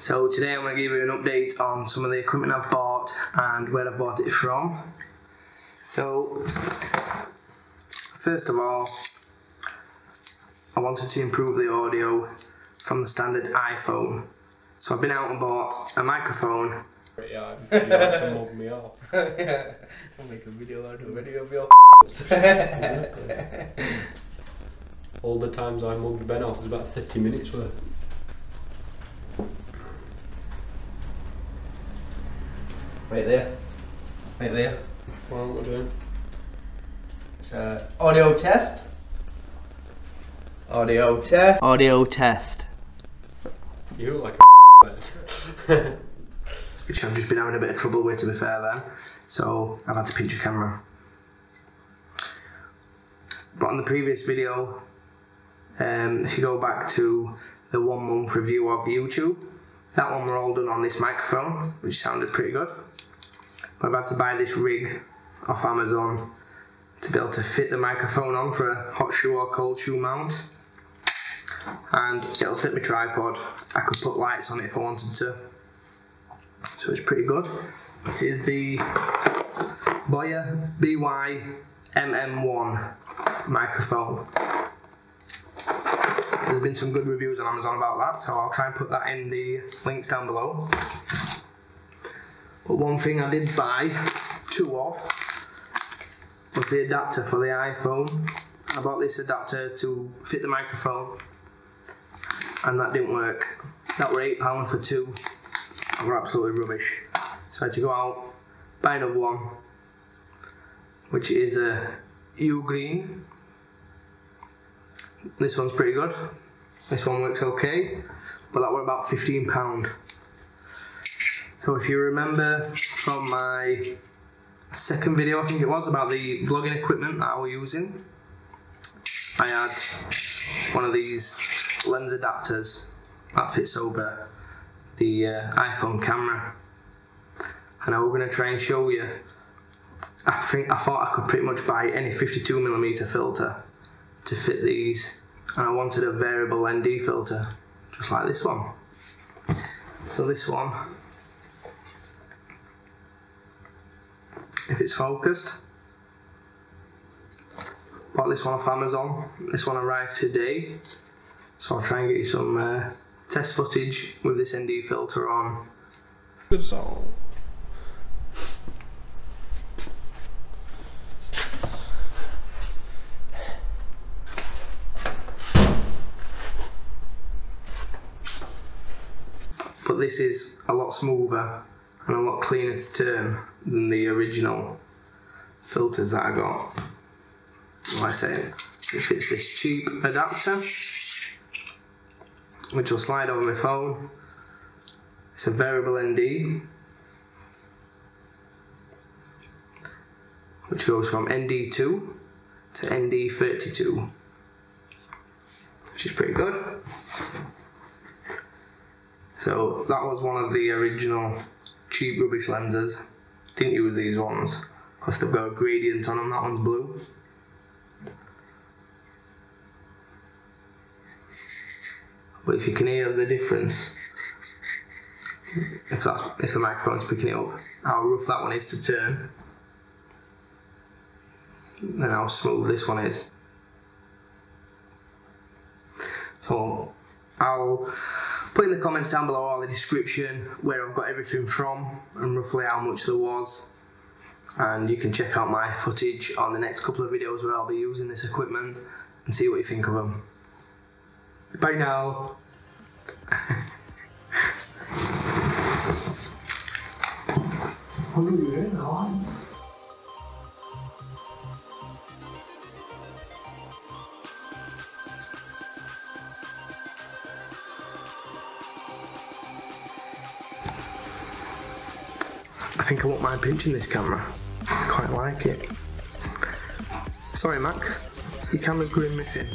today I'm going to give you an update on some of the equipment I've bought and where I've bought it from. So, first of all, I wanted to improve the audio from the standard iPhone. So I've been out and bought a microphone. Yeah, you have to mug me off. yeah, I'll make a video out of a video of your All the times I mugged Ben off is about 30 minutes worth. Right there. Right there. Well, what we're doing. It's a audio test. Audio test. Audio test. You look like a which I've just been having a bit of trouble with to be fair then. So I've had to pinch a camera. But on the previous video, um, if you go back to the one month review of YouTube, that one were all done on this microphone, which sounded pretty good. I've had to buy this rig off Amazon to be able to fit the microphone on for a hot shoe or cold shoe mount. And it'll fit my tripod. I could put lights on it if I wanted to so it's pretty good. It is the Boya BY MM1 microphone. There's been some good reviews on Amazon about that, so I'll try and put that in the links down below. But one thing I did buy two of was the adapter for the iPhone. I bought this adapter to fit the microphone and that didn't work. That were £8 for two were absolutely rubbish. So I had to go out, buy another one, which is a Ugreen. This one's pretty good. This one looks okay, but that were about £15. So if you remember from my second video, I think it was, about the vlogging equipment that I was using, I had one of these lens adapters that fits over the uh, iPhone camera and I was going to try and show you I think I thought I could pretty much buy any 52mm filter to fit these and I wanted a variable ND filter just like this one so this one if it's focused bought this one off Amazon this one arrived today so I'll try and get you some uh, test footage with this ND filter on. Good song. This is a lot smoother and a lot cleaner to turn than the original filters that I got. Like I say, it fits this cheap adapter which will slide over my phone. It's a variable ND, which goes from ND2 to ND32, which is pretty good. So that was one of the original cheap rubbish lenses. Didn't use these ones because they've got a gradient on them. That one's blue. but if you can hear the difference, if that if the microphone's picking it up, how rough that one is to turn, and how smooth this one is. So I'll put in the comments down below all the description where I've got everything from and roughly how much there was. And you can check out my footage on the next couple of videos where I'll be using this equipment and see what you think of them. Bye now. What are you doing now? I think I won't mind pinching this camera. I quite like it. Sorry Mac, your camera's going missing.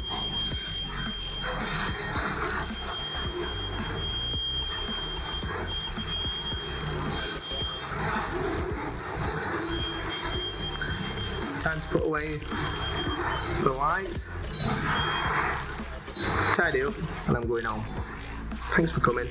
time to put away the lights, tidy up, and I'm going home. Thanks for coming.